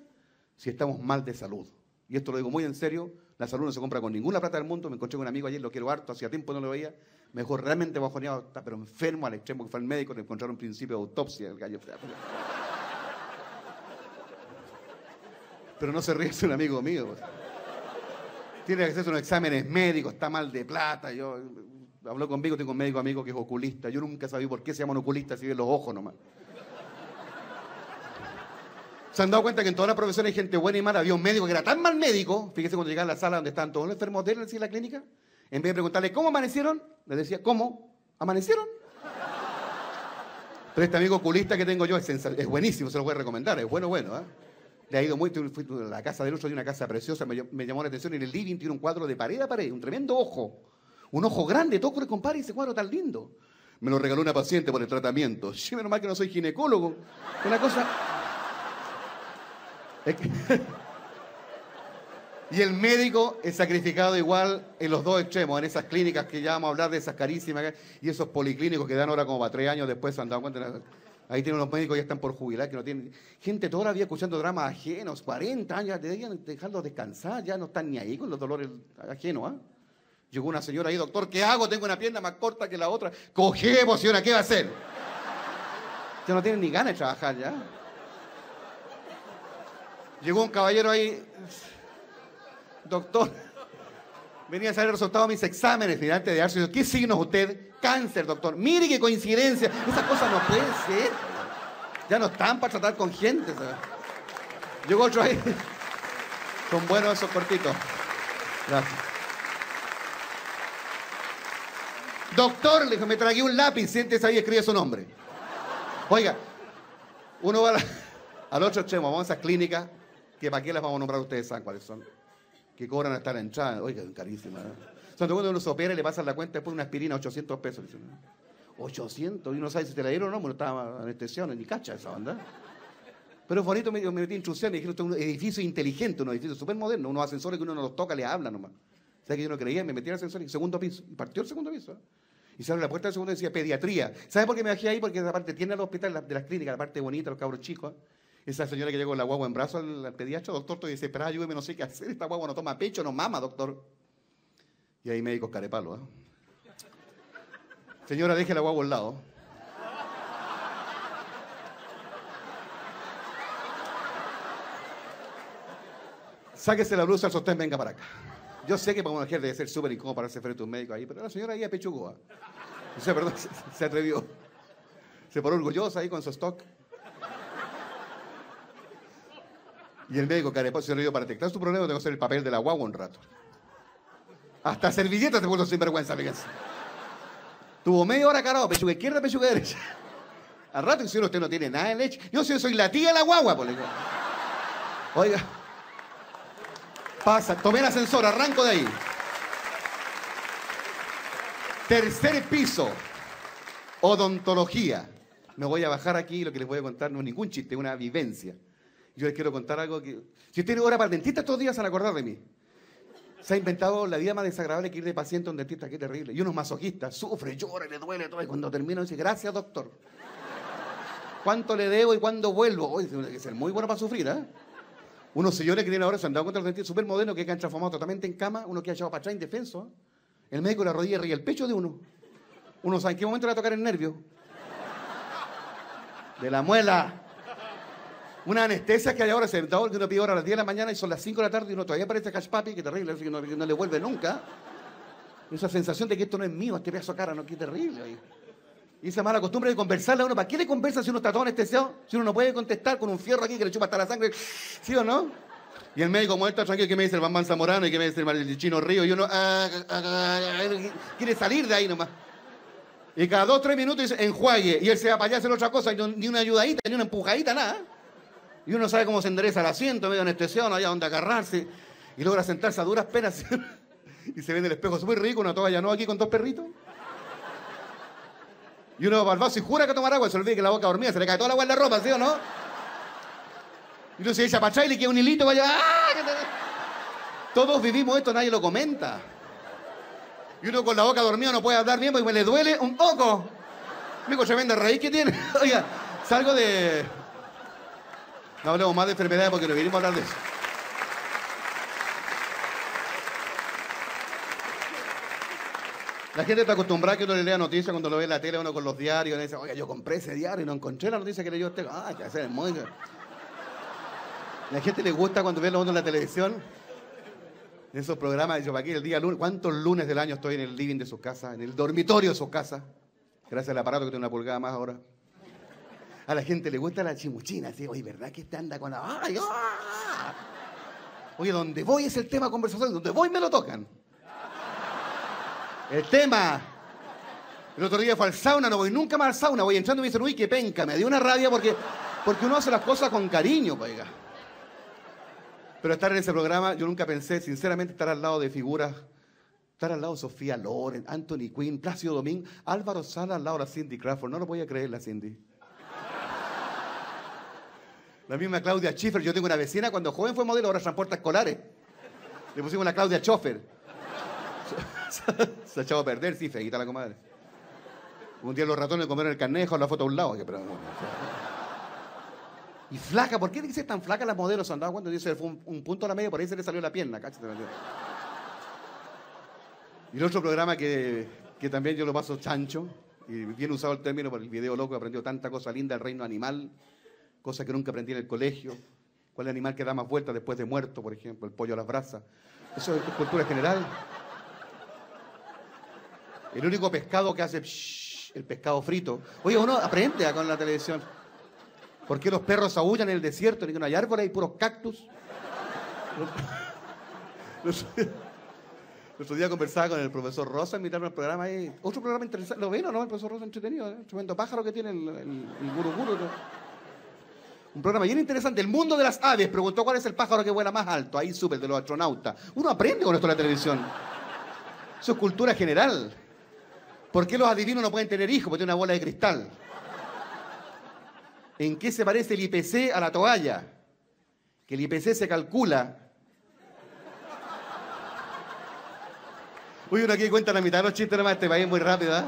[SPEAKER 1] si estamos mal de salud. Y esto lo digo muy en serio, la salud no se compra con ninguna plata del mundo. Me encontré con un amigo ayer, lo quiero harto, hacía tiempo no lo veía. Me realmente bajoneado, pero enfermo al extremo que fue al médico, le encontraron un principio de autopsia el gallo. Pero no se ríe, es un amigo mío. pues. Tiene que hacerse unos exámenes médicos, está mal de plata. Yo habló conmigo, tengo un médico amigo que es oculista. Yo nunca sabía por qué se llaman oculistas si ven los ojos nomás. ¿Se han dado cuenta que en toda la profesión hay gente buena y mala? Había un médico que era tan mal médico, fíjese cuando llegaba a la sala donde estaban todos los enfermos de él, en la clínica, en vez de preguntarle cómo amanecieron, le decía, ¿cómo? ¿Amanecieron? Pero este amigo oculista que tengo yo es, buenísimo, se lo voy a recomendar, es bueno, bueno. ¿eh? Le ha ido muy, fui a la casa del otro, hay una casa preciosa, me, ll- me llamó la atención, en el living tiene un cuadro de pared a pared, un tremendo ojo, un ojo grande, todo con compadre, ese cuadro tan lindo. Me lo regaló una paciente por el tratamiento. Sí, menos mal que no soy ginecólogo. Una cosa... Es que- y el médico es sacrificado igual en los dos extremos, en esas clínicas que ya vamos a hablar de esas carísimas y esos policlínicos que dan ahora como para tres años después se han dado cuenta. Ahí tienen los médicos que ya están por jubilar, que no tienen. Gente toda la vida escuchando dramas ajenos, 40 años, deberían dejarlos descansar, ya no están ni ahí con los dolores ajenos, ¿ah? Llegó una señora ahí, doctor, ¿qué hago? Tengo una pierna más corta que la otra. Cogemos, señora, ¿qué va a hacer? Ya no tienen ni ganas de trabajar ya. Llegó un caballero ahí, doctor, Venía a saber el resultado de mis exámenes, antes de darse. ¿Qué signo es usted? Cáncer, doctor. Mire qué coincidencia. Esas cosas no pueden ser. Ya no están para tratar con gente. ¿sabes? Llegó otro ahí. Son buenos esos cortitos. Gracias. Doctor, le dijo, me tragué un lápiz, siéntese ahí y escribe su nombre. Oiga, uno va al otro extremo, vamos a esas clínicas, que para qué las vamos a nombrar ustedes, saben cuáles son, que cobran hasta la entrada. Oiga, carísima. O sea, cuando uno se opera y le pasan la cuenta después una aspirina, 800 pesos. Dicen, 800, y uno sabe si te la dieron o no, porque no estaba anestesiado, ni cacha esa onda. Pero es bonito, me, me metí intrusión, me dijeron, esto es un edificio inteligente, un edificio súper moderno, unos ascensores que uno no los toca, le habla nomás. O sea que yo no creía, me metí al ascensor y segundo piso, y partió el segundo piso. ¿eh? Y se abre la puerta del segundo y decía pediatría. ¿Sabe por qué me bajé ahí? Porque esa parte tiene el hospital de las clínicas, la parte bonita, los cabros chicos. Esa señora que llegó con la guagua en brazo al, al pediatra, doctor, estoy desesperada, ayúdeme, no sé qué hacer, esta guagua no toma pecho, no mama, doctor. Y ahí médicos carepalo, ¿eh? Señora, deje la guagua al lado. Sáquese la blusa al sostén, venga para acá. Yo sé que para una mujer debe ser súper incómodo pararse frente a un médico ahí, pero la señora ahí apechugó. ¿ah? O sea, perdón, se, se atrevió. Se paró orgullosa ahí con su stock. Y el médico carepó se le dio para detectar su problema, tengo que hacer el papel de la guagua un rato. Hasta servilleta te puso sin vergüenza, fíjense. Tuvo media hora carado, pechuga izquierda, pechuga derecha. Al rato dice, usted no tiene nada de leche. Yo sí soy la tía de la guagua, por Oiga. Pasa, tomé el ascensor, arranco de ahí. Tercer piso, odontología. Me voy a bajar aquí, lo que les voy a contar no es ningún chiste, una vivencia. Yo les quiero contar algo que... Si usted hora para el dentista, todos días se van a acordar de mí. Se ha inventado la vida más desagradable que ir de paciente a un dentista, qué terrible. Y uno es masoquista, sufre, llora, le duele todo. Y cuando termina dice, gracias doctor. ¿Cuánto le debo y cuándo vuelvo? Oye, tiene que muy bueno para sufrir, ¿eh? Unos señores que tienen ahora se han dado cuenta los dentistas súper modernos que han transformado totalmente en cama, uno que ha echado para atrás indefenso. ¿eh? El médico la rodilla ríe el pecho de uno. Uno sabe en qué momento le va a tocar el nervio. De la muela. Una anestesia que hay ahora, se que uno pide ahora a las 10 de la mañana y son las 5 de la tarde y uno todavía parece cash papi, que terrible, que no, que no le vuelve nunca. Esa sensación de que esto no es mío, este pedazo de cara, no, qué terrible. Y esa mala costumbre de conversarle a uno, ¿para qué le conversa si uno está todo anestesiado? Si uno no puede contestar con un fierro aquí que le chupa hasta la sangre, ¿sí o no? Y el médico muerto tranquilo, ¿qué me dice el Bambán Zamorano y qué me dice el Chino Río? Y uno ah, ah, ah, ah, quiere salir de ahí nomás. Y cada dos, tres minutos dice, enjuague. Y él se va para allá a hacer otra cosa, y no- ni una ayudadita, ni una empujadita, nada. Y uno sabe cómo se endereza el asiento, medio anestesiado, no había donde agarrarse. Y logra sentarse a duras penas. y se ve en el espejo súper rico, una toalla no aquí con dos perritos. Y uno va al vaso y jura que tomar agua, se olvida que la boca dormida, se le cae toda el agua en la ropa, ¿sí o no? Y uno se echa para atrás y le un hilito, vaya. ¡ah! ¿Qué te- Todos vivimos esto, nadie lo comenta. Y uno con la boca dormida no puede hablar bien porque me le duele un poco. Mico, tremenda raíz que tiene. Oiga, salgo de. No hablemos más de enfermedades porque no vinimos a hablar de eso. La gente está acostumbrada a que uno le lea noticias cuando lo ve en la tele, uno con los diarios, y dice, oiga, yo compré ese diario y no encontré la noticia que leyó usted. Ah, que hacer muy... La gente le gusta cuando ve lo uno en la televisión. En esos programas, yo aquí el día lunes, ¿cuántos lunes del año estoy en el living de su casa, en el dormitorio de su casa? Gracias al aparato que tiene una pulgada más ahora. A la gente le gusta la chimuchina, así, oye, ¿verdad que este anda con la... Oye, donde voy es el tema conversación, donde voy me lo tocan. El tema. El otro día fue al sauna, no voy nunca más al sauna, voy entrando y me dicen, uy, qué penca, me dio una rabia porque, porque uno hace las cosas con cariño, oiga. Pero estar en ese programa, yo nunca pensé, sinceramente, estar al lado de figuras, estar al lado de Sofía Loren, Anthony Quinn, Plácido Domín, Álvaro Sala al lado de la Cindy Crawford. No lo voy a creer, la Cindy. La misma Claudia Schiffer, yo tengo una vecina, cuando joven fue modelo, ahora transporta escolares. Le pusimos la Claudia Schoffer. Se ha echado a perder, sí, feita la comadre. Un día los ratones comieron el carnejo, la foto a un lado. y flaca, ¿por qué dice tan flaca las modelos? ¿Se han dado cuenta? Dice, fue un, un punto a la media, por ahí se le salió la pierna, cáchate. Y el otro programa que, que también yo lo paso chancho, y bien usado el término por el video loco, he aprendido tanta cosa linda del reino animal, cosa que nunca aprendí en el colegio. ¿Cuál es el animal que da más vueltas después de muerto, por ejemplo? El pollo a las brasas. Eso es cultura general. El único pescado que hace el pescado frito. Oye, uno aprende con la televisión. ¿Por qué los perros aullan en el desierto? Ni que no hay árboles, hay puros cactus. El otro día conversaba con el profesor Rosa, invitaron al programa ahí. Otro programa interesante. ¿Lo ven o no? El profesor Rosa entretenido, ¿eh? Tremendo pájaro que tiene el, el, el guru guru, ¿no? Un programa bien interesante. El mundo de las aves. Preguntó cuál es el pájaro que vuela más alto. Ahí el de los astronautas. Uno aprende con esto en la televisión. Eso es cultura general. ¿Por qué los adivinos no pueden tener hijos? Porque tienen una bola de cristal. ¿En qué se parece el IPC a la toalla? Que el IPC se calcula Uy, uno aquí cuenta la mitad de los chistes nomás, este país muy rápido, ¿eh?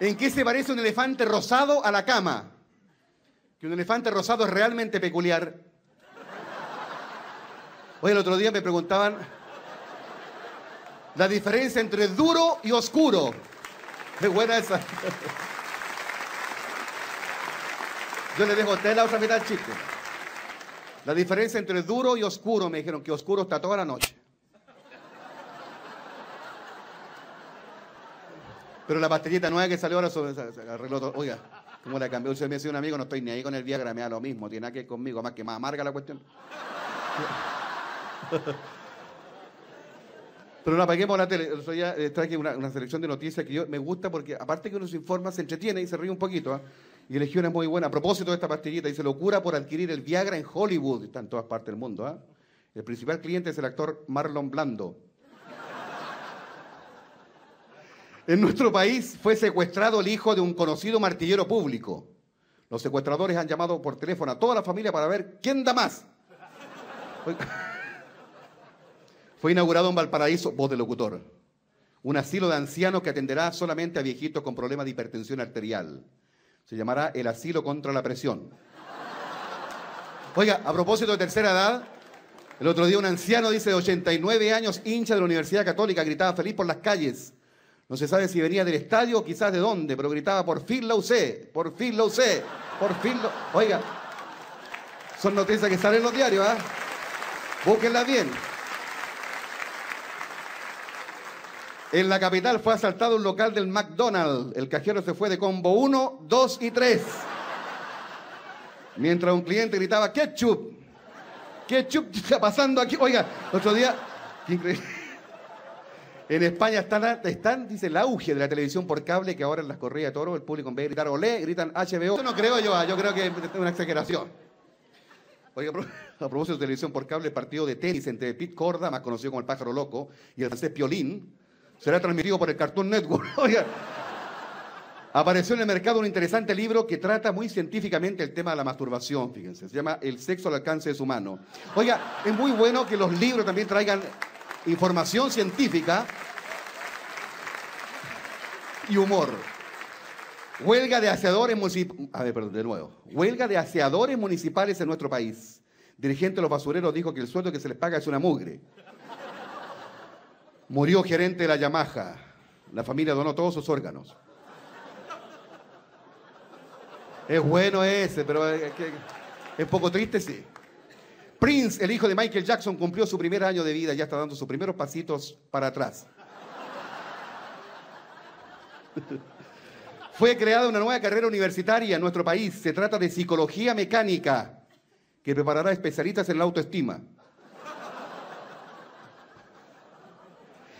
[SPEAKER 1] ¿En qué se parece un elefante rosado a la cama? Que un elefante rosado es realmente peculiar. Hoy el otro día me preguntaban la diferencia entre duro y oscuro. Qué buena esa. Yo le dejo a usted la otra mitad del chiste. La diferencia entre duro y oscuro, me dijeron que oscuro está toda la noche. Pero la pastillita nueva que salió ahora se arregló todo. Oiga, ¿cómo la cambió? Usted me decía un amigo, no estoy ni ahí con el Viagra, me da lo mismo, tiene nada que ver conmigo, más que más amarga la cuestión. Pero no apaguemos la tele. El otro día eh, traje una, una selección de noticias que yo me gusta porque, aparte que uno se informa, se entretiene y se ríe un poquito. ¿ah? Y elegí una muy buena. A propósito de esta pastillita, dice: locura por adquirir el Viagra en Hollywood. Está en todas partes del mundo. ¿ah? El principal cliente es el actor Marlon Blando. En nuestro país fue secuestrado el hijo de un conocido martillero público. Los secuestradores han llamado por teléfono a toda la familia para ver quién da más. Fue- inaugurado en Valparaíso, voz de locutor, un asilo de ancianos que atenderá solamente a viejitos con problemas de hipertensión arterial. Se llamará el asilo contra la presión. Oiga, a propósito de tercera edad, el otro día un anciano, dice, de 89 años, hincha de la Universidad Católica, gritaba feliz por las calles. No se sabe si venía del estadio o quizás de dónde, pero gritaba, por fin la usé, por fin la usé, por fin lo... Oiga, son noticias que salen en los diarios, ¿ah? Búsquenlas bien. En la capital fue asaltado un local del McDonald's. El cajero se fue de combo 1, 2 y 3. Mientras un cliente gritaba, ketchup. Ketchup ¿qué está pasando aquí. Oiga, otro día, qué increíble. En España están, están, dice, el auge de la televisión por cable, que ahora en las corridas de toro el público en vez de gritar olé, gritan HBO. Yo no creo yo, yo creo que es una exageración. Oiga, a propósito de televisión por cable, el partido de tenis entre Pete Corda, más conocido como el pájaro loco, y el francés Piolín, será transmitido por el Cartoon Network. Oiga, apareció en el mercado un interesante libro que trata muy científicamente el tema de la masturbación, fíjense. Se llama El sexo al alcance de su mano. Oiga, es muy bueno que los libros también traigan información científica y humor. Huelga de aseadores municipales. A ver, perdón, de nuevo. Huelga de aseadores municipales en nuestro país. Dirigente de los basureros dijo que el sueldo que se les paga es una mugre. Murió gerente de la Yamaha. La familia donó todos sus órganos. Es bueno ese, pero es, poco triste, sí. Prince, el hijo de Michael Jackson, cumplió su primer año de vida ya está dando sus primeros pasitos para atrás. Fue creada una nueva carrera universitaria en nuestro país. Se trata de psicología mecánica, que preparará especialistas en la autoestima.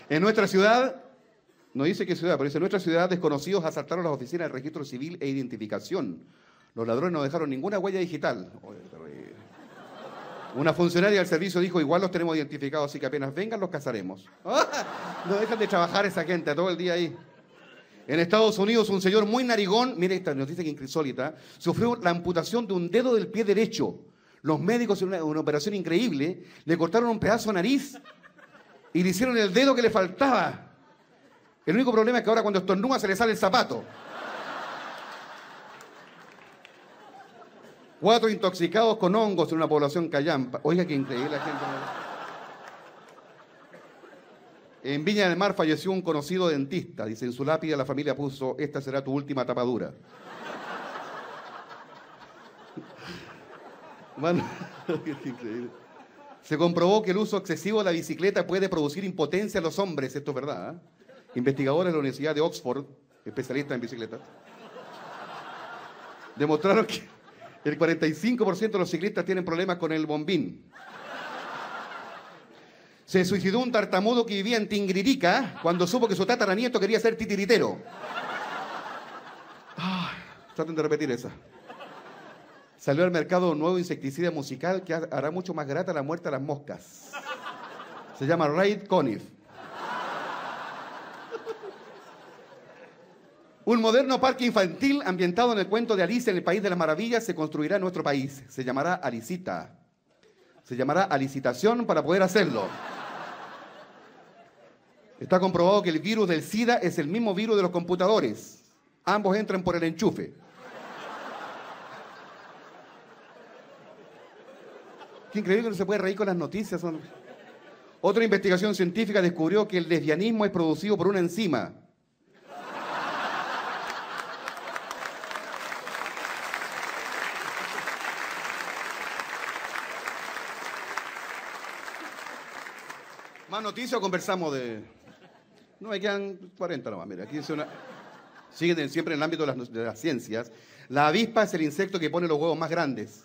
[SPEAKER 1] En nuestra ciudad, no dice qué ciudad, pero dice en nuestra ciudad desconocidos asaltaron las oficinas de registro civil e identificación. Los ladrones no dejaron ninguna huella digital. Terrible. Una funcionaria del servicio dijo, igual los tenemos identificados, así que apenas vengan los cazaremos. No dejan de trabajar esa gente todo el día ahí. En Estados Unidos, un señor muy narigón, mire esta noticia que insólita, sufrió la amputación de un dedo del pie derecho. Los médicos, en una, una operación increíble, le cortaron un pedazo de nariz y le hicieron el dedo que le faltaba. El único problema es que ahora cuando estornuda se le sale el zapato. Cuatro intoxicados con hongos en una población callampa. Oiga, qué increíble la gente. En Viña del Mar falleció un conocido dentista. Dice, en su lápida la familia puso, esta será tu última tapadura. Se comprobó que el uso excesivo de la bicicleta puede producir impotencia en los hombres, esto es verdad. ¿eh? investigadores de la Universidad de Oxford, especialistas en bicicletas, demostraron que el 45% de los ciclistas tienen problemas con el bombín. Se suicidó un tartamudo que vivía en Tingririca cuando supo que su tataranieto quería ser titiritero. Traten de repetir esa. Salió al mercado un nuevo insecticida musical que hará mucho más grata la muerte a las moscas. Se llama Raid Conif. Un moderno parque infantil ambientado en el cuento de Alicia en el País de las Maravillas se construirá en nuestro país. Se llamará Alicita. Se llamará Alicitación para poder hacerlo. Está comprobado que el virus del SIDA es el mismo virus de los computadores. Ambos entran por el enchufe. Qué increíble que no se puede reír con las noticias. Otra investigación científica descubrió que el lesbianismo es producido por una enzima ¿Más noticias o conversamos de.? No, me quedan 40 nomás. Mira, aquí es una. Siguen siempre en el ámbito de las, de las, ciencias. La avispa es el insecto que pone los huevos más grandes.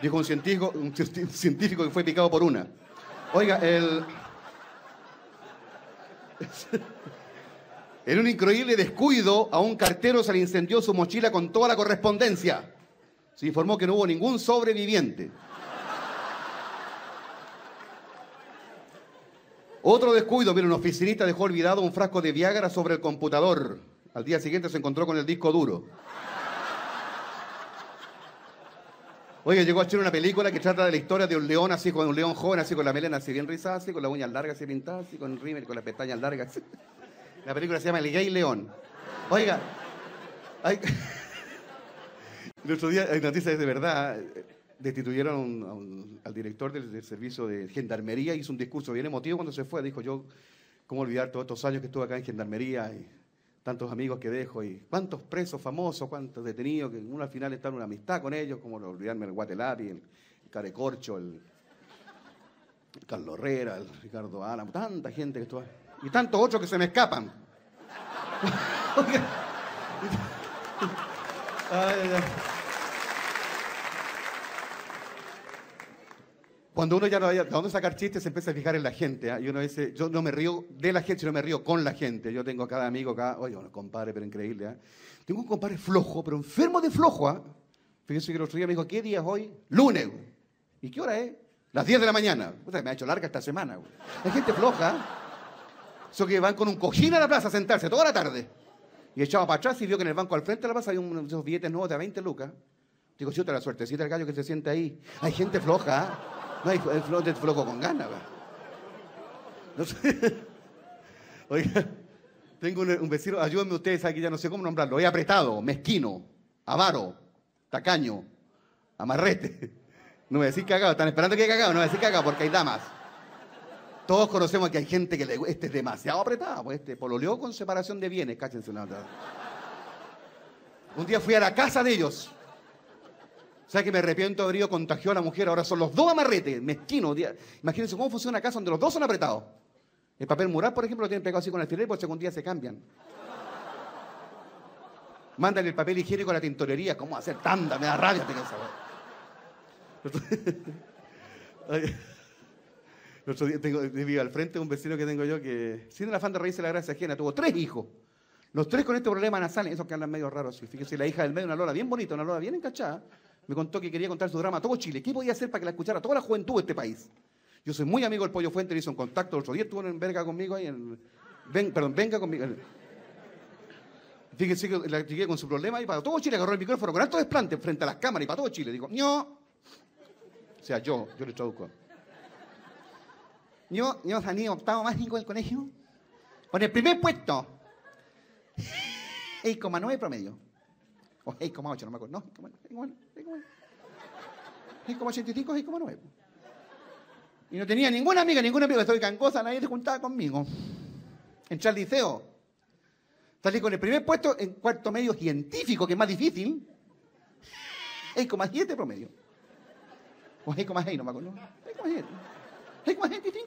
[SPEAKER 1] Dijo un científico, un científico que fue picado por una. Oiga, el. En un increíble descuido, a un cartero se le incendió su mochila con toda la correspondencia. Se informó que no hubo ningún sobreviviente. Otro descuido, mira, un oficinista dejó olvidado un frasco de Viagra sobre el computador. Al día siguiente se encontró con el disco duro. Oye, llegó a hacer una película que trata de la historia de un león así, con un león joven, así con la melena así bien rizada, así con las uñas largas así pintadas, así con rímel, con las pestañas largas. La película se llama El Gay León. Oiga, hay... el otro día hay noticias de verdad destituyeron al director del, servicio de gendarmería, hizo un discurso bien emotivo cuando se fue, dijo yo, ¿cómo olvidar todos estos años que estuve acá en gendarmería y tantos amigos que dejo y cuántos presos famosos, cuántos detenidos, que uno al final está en una amistad con ellos, como olvidarme el Guatelapi, el, Carecorcho, el, Carlos Herrera, el Ricardo Álamo, tanta gente que estuvo y tantos otros que se me escapan. Cuando uno ya no haya de dónde sacar chistes, se empieza a fijar en la gente. ¿eh? Y uno dice, yo no me río de la gente, sino me río con la gente. Yo tengo a cada amigo acá, oye, bueno, compadre, pero increíble. ¿eh? Tengo un compadre flojo, pero enfermo de flojo. ¿eh? Fíjense que el otro día me dijo, ¿qué día es hoy? Lunes. ¿Y qué hora es? Las 10 de la mañana. Me ha hecho larga esta semana. Güey. Hay gente floja. Eso que van con un cojín a la plaza a sentarse toda la tarde. Y echaba para atrás y vio que en el banco al frente de la plaza había unos billetes nuevos de 20 lucas. Digo, te la suertecita el gallo que se siente ahí. Hay gente floja. No hay flote con ganas, no Oiga, tengo un, vecino, ayúdenme ustedes aquí, ya no sé cómo nombrarlo. He apretado, mezquino, avaro, tacaño, amarrete. No voy a decir cagado, están esperando que cagado, no voy a decir cagado porque hay damas. Todos conocemos que hay gente que le este es demasiado apretado, pues este pololeó con separación de bienes, cáchense una otra. Un día fui a la casa de ellos ¿Sabes que me arrepiento de haber ido contagió a la mujer? Ahora son los dos amarretes, mezquinos. Imagínense cómo funciona una casa donde los dos son apretados. El papel mural, por ejemplo, lo tienen pegado así con el alfiler, porque según día se cambian. Mándale el papel higiénico a la tintorería. ¿Cómo hacer tanta? Me da rabia tener El otro día tengo, vivo al frente un vecino que tengo yo que, sin el afán de reírse la gracia ajena, tuvo tres hijos. Los tres con este problema nasal, esos que andan medio raros. Fíjese, la hija del medio, una lola bien bonita, una lola bien encachada me contó que quería contar su drama a todo Chile. ¿Qué podía hacer para que la escuchara toda la juventud de este país? Yo soy muy amigo del Pollo Fuente, le hizo un contacto el otro día, estuvo en Verga conmigo ahí, en, perdón, venga conmigo. Fíjense que la llegué con su problema y para todo Chile agarró el micrófono con alto desplante frente a las cámaras y para todo Chile. Digo, ño. O sea, yo, yo le traduzco. Yo, yo salí octavo más cinco del colegio con el primer puesto. 6,9 promedio. O 6,8, no me acuerdo. No, 6,9. 6,85, 6,9. Y no tenía ninguna amiga, ninguna amiga, estoy cancosa, nadie se juntaba conmigo. Entré al liceo. Salí con el primer puesto en cuarto medio científico, que es más difícil. 6,7 promedio. O 6,6, no me acuerdo. 6,7. 6,75,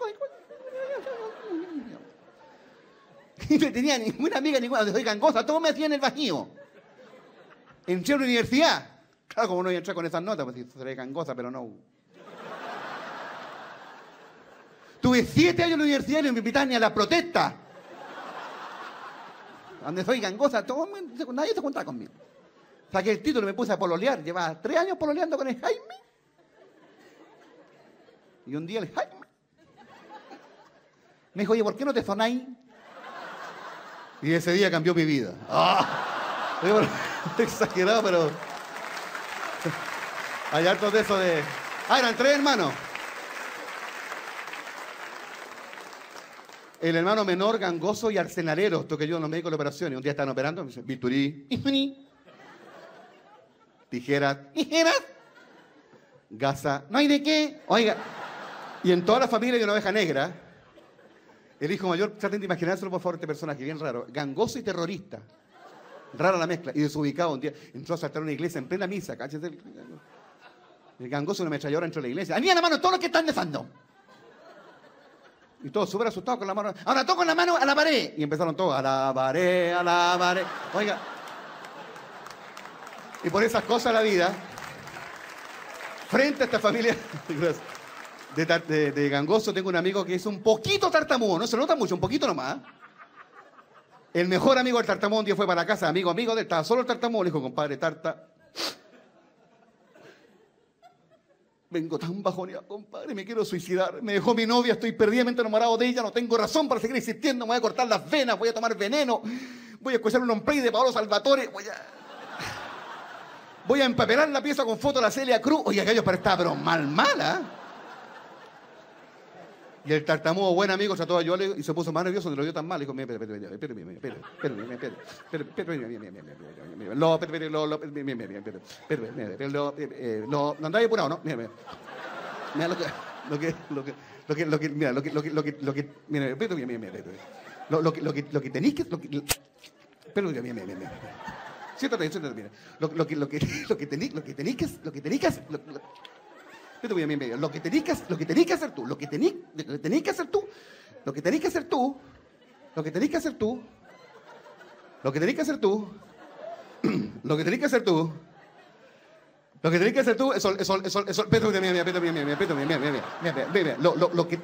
[SPEAKER 1] Y no tenía ninguna amiga, ninguna. Soy gangosa, todo me hacía en el vacío. Entré a la universidad. Claro, como no iba a entrar con esas notas, pues seré gangosa, pero no. Tuve siete años en la universidad y no me invitaban ni a la protesta. Donde soy gangosa, todo, nadie se contaba conmigo. Saqué el título y me puse a pololear. Llevaba tres años pololeando con el Jaime. Y un día el Jaime me dijo, oye, ¿por qué no te sonáis? Y ese día cambió mi vida. ¡Ah! Exagerado, pero. Hay hartos de eso de. Ah, eran tres hermanos. El hermano menor, gangoso y arsenalero, esto que yo no me dedico a la operación. Y un día están operando, me dicen, Bisturí, tijeras, tijeras, gasa, no hay de qué. Oiga, y en toda la familia hay una oveja negra. El hijo mayor, traten de imaginárselo por favor, este personaje bien raro. Gangoso y terrorista. Rara la mezcla. Y desubicado un día. Entró a saltar una iglesia en plena misa. Cáchate. El gangoso una ametralladora entró a la iglesia. ¡Alía la mano todos los que están besando! Y todos súper asustados con la mano. Ahora toco la mano a la pared. Y empezaron todos a la pared, a la pared. Oiga. Y por esas cosas la vida, frente a esta familia de, gangoso, tengo un amigo que es un poquito tartamudo. No se nota mucho, un poquito nomás. El mejor amigo del tartamudo un día fue para la casa, amigo, amigo, de, estaba solo el tartamudo. Le dijo, compadre, tarta. Vengo tan bajoneado, compadre, me quiero suicidar. Me dejó mi novia, estoy perdidamente enamorado de ella, no tengo razón para seguir existiendo. Me voy a cortar las venas, voy a tomar veneno, voy a escuchar un hombre de Pablo Salvatore, voy a. Voy a empapelar la pieza con foto de la Celia Cruz. Oye, aquello para estar, pero mal, mala. Y el tartamudo, buen amigo, trató de ayudarle y se puso más nervioso, de lo dio tan mal. Dijo, espera, espera, no andáis apurado, ¿no? Mira, mira. lo que, lo que, lo que, lo que, lo que, mira, lo que, lo que, lo que, lo que, mira, espera, mira, mira, lo, lo que, lo que, lo tenéis que, lo que, espera, mira, mira, mira. Siéntate, siéntate, mira. Lo, lo que, lo lo tenéis, lo que tenéis lo que, lo que tenéis que, lo que tenéis que hacer tú, lo que tenéis, lo que que hacer tú, lo que tenéis que hacer tú, lo que tenéis que hacer tú, lo que tenéis que hacer tú, lo que tenéis que hacer tú, lo que tenéis que hacer tú es lo que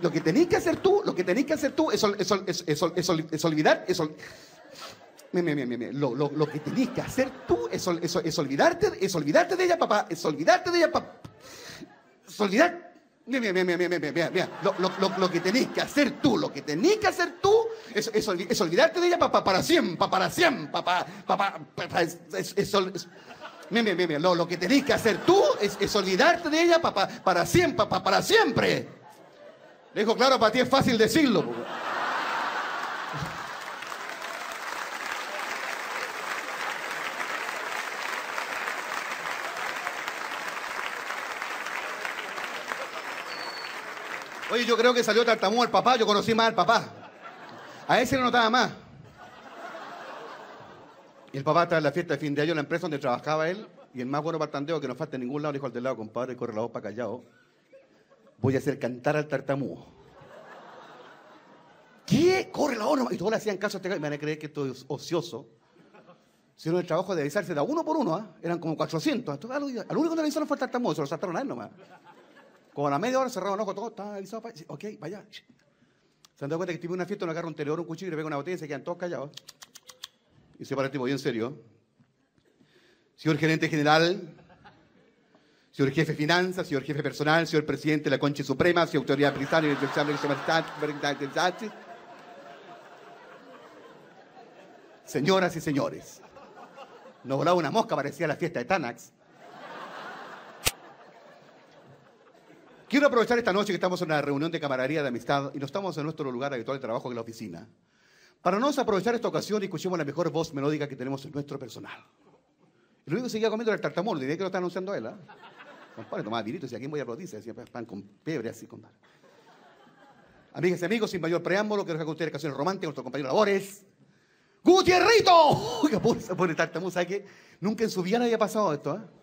[SPEAKER 1] lo que tenéis que hacer tú, lo que tenéis que hacer tú es es olvidar, es lo, lo, lo que tenéis que hacer tú es, es, olvidarte, es olvidarte de ella, papá, es olvidarte de ella, papá olvidar. Mira, mira, mira, mira, mira, Lo, lo, lo, que tenéis que hacer tú, lo que tenéis que hacer tú es, es, es olvidarte de ella para, para siempre, para siempre, para, para, es, mira, mira, lo, lo que tenéis que hacer tú es, olvidarte de ella para, siempre, para, siempre. Le dijo, claro, para ti es fácil decirlo. Yo creo que salió tartamudo el papá, yo conocí más al papá. A ese no notaba más. Y el papá estaba en la fiesta de fin de año en la empresa donde trabajaba él, y el más bueno para que no falta en ningún lado, dijo al del lado, compadre, corre la voz para callado. Voy a hacer cantar al tartamudo. ¿Qué? Corre la voz. Y todos le hacían caso a este Me van a creer que esto es ocioso. Si no, el trabajo de avisarse da uno por uno, ¿ah? eran como 400. Al único que le avisaron fue el tartamudo, se lo saltaron a él nomás. Como a la media hora cerrado el ojo, todo estaba avisado. Ok, vaya. Se han dado cuenta que tiene una fiesta, uno agarra un tenedor, un cuchillo y le pega una botella y se quedan todos callados. Y se para el tipo bien serio. Señor gerente general, señor jefe de finanzas, señor jefe personal, señor presidente de la Concha Suprema, señor autoridad prisaria, Señoras y señores, nos volaba una mosca, parecía la fiesta de Tanax. Quiero aprovechar esta noche que estamos en una reunión de camaradería de amistad y no estamos en nuestro lugar habitual de trabajo, que es la oficina, para no aprovechar esta ocasión escuchemos la mejor voz melódica que tenemos en nuestro personal. Lo único que seguía comiendo era el tartamón, diría que lo está anunciando él. ¿eh? Compadre, tomaba virito, si aquí voy a aplaudir, decía pan con pebre así, compadre. Amigas y amigos, sin mayor preámbulo, quiero dejar con ustedes canciones románticas, nuestro compañero Labores. ¡Gutierrito! Oiga, se pone tartamón, ¿sabe qué? Nunca en su vida había pasado esto, ¿eh?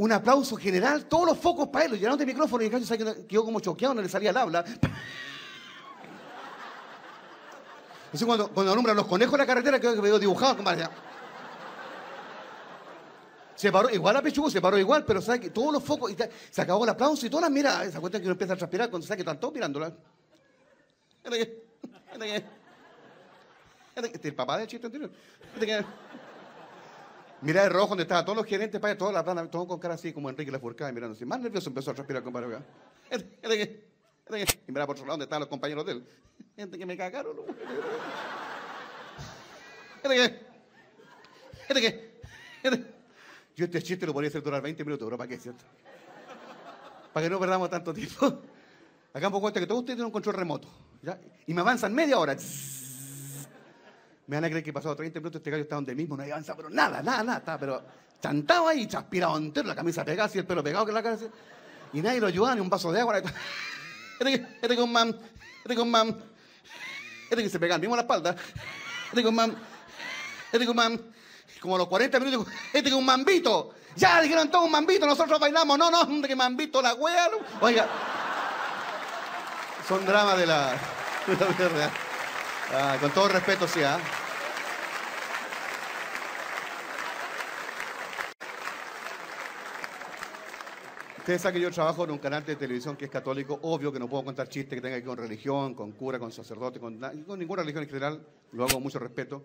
[SPEAKER 1] Un aplauso general, todos los focos para él, llenaron de micrófono y el gallo quedó como choqueado, no le salía el habla. Así cuando, cuando alumbran los conejos en la carretera, creo que veo dibujado, compadre. Se paró, igual a Pechugo, se paró igual, pero sabe todos los focos, se acabó el aplauso y todas las miradas, se cuenta que uno empieza a transpirar cuando sabe que están todos mirándola. Este este este este es el papá del chiste anterior. Mira el rojo donde estaban todos los gerentes, para toda la plana, todos con cara así como Enrique Lafourcade mirando así. Más nervioso empezó a transpirar, compadre. Y mira por otro lado donde estaban los compañeros de él. Gente que me cagaron. Yo este chiste lo podría hacer durar 20 minutos, pero ¿para qué, cierto? Para que no perdamos tanto tiempo. Pongo cuenta que todos ustedes tienen un control remoto. ¿ya? Y me avanzan media hora. Me van a creer que pasado 30 minutos este gallo está donde mismo, no avanza, pero nada, nada, nada. Está, pero chantado ahí, transpirado entero, la camisa pegada, así el pelo pegado que la cara. así. Y nadie lo ayuda, ni un vaso de agua. Este este un man, este un man, este que se pega al mismo la espalda. Este un man, este un man, como los 40 minutos, este que un mambito. Ya dijeron todo un mambito, nosotros bailamos. No, no, que mambito la wea. Oiga, son dramas de la, de. Ah, con todo respeto, sí, ¿ah? Ustedes saben que yo trabajo en un canal de televisión que es católico, obvio que no puedo contar chistes que tengan que ver con religión, con cura, con sacerdote, con, con ninguna religión en general, lo hago con mucho respeto.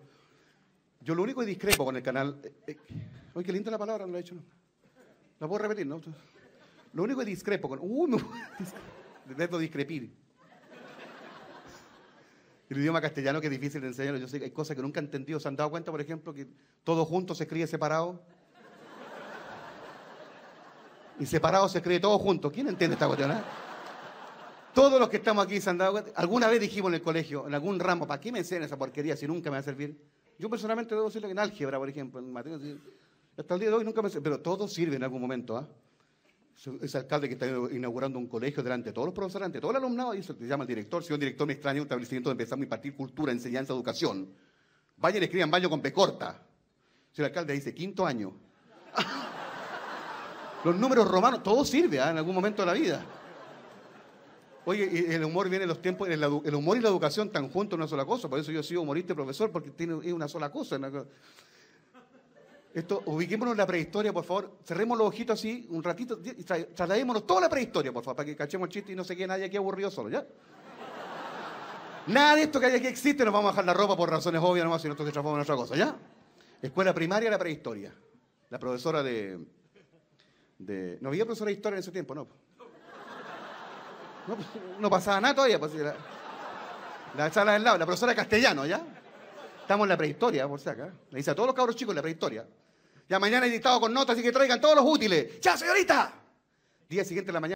[SPEAKER 1] Yo lo único que discrepo con el canal, eh, eh, oye, qué linda la palabra, no lo he hecho, ¿no? La puedo repetir, ¿no? Lo único que discrepo con, me debo discrepir. El idioma castellano que es difícil de enseñar, yo sé que hay cosas que nunca he entendido. ¿Se han dado cuenta, por ejemplo, que todo junto se escribe separado? Y separado se escribe todo junto. ¿Quién entiende esta cuestión? eh? Todos los que estamos aquí se han dado cuenta. Alguna vez dijimos en el colegio, en algún ramo, ¿para qué me enseñan esa porquería si nunca me va a servir? Yo personalmente debo decirle que en álgebra, por ejemplo, en materia, hasta el día de hoy nunca me sirve. Pero todo sirve en algún momento. ¿ah? Ese alcalde que está inaugurando un colegio delante de todos los profesores, delante de todo el alumnado, y eso te llama el director. Señor director, me extraña un establecimiento donde empezamos a impartir cultura, enseñanza, educación. Vayan y escriban baño con P corta. Si el alcalde dice quinto año. Los números romanos, todo sirve ¿ah? en algún momento de la vida. Oye, el humor viene en los tiempos, el, humor y la educación tan juntos en una sola cosa. Por eso yo soy humorista y profesor, porque tiene, es una sola cosa. Esto, ubiquémonos en la prehistoria, por favor. Cerremos los ojitos así un ratito y tra- trasladémonos toda la prehistoria, por favor, para que cachemos el chiste y no se quede nadie aquí aburrido solo, ¿ya? Nada de esto que hay aquí existe, nos vamos a bajar la ropa por razones obvias nomás, si nosotros se transformamos en otra cosa, ¿ya? Escuela primaria, la prehistoria. La profesora de... no había profesora de historia en ese tiempo, no. No, pasaba nada todavía, pues, la, la del lado, la profesora de castellano, ¿ya? Estamos en la prehistoria, por si acá. Le dice a todos los cabros chicos en la prehistoria. Ya mañana hay dictado con notas, así que traigan todos los útiles. ¡Ya, señorita! Día siguiente de la mañana.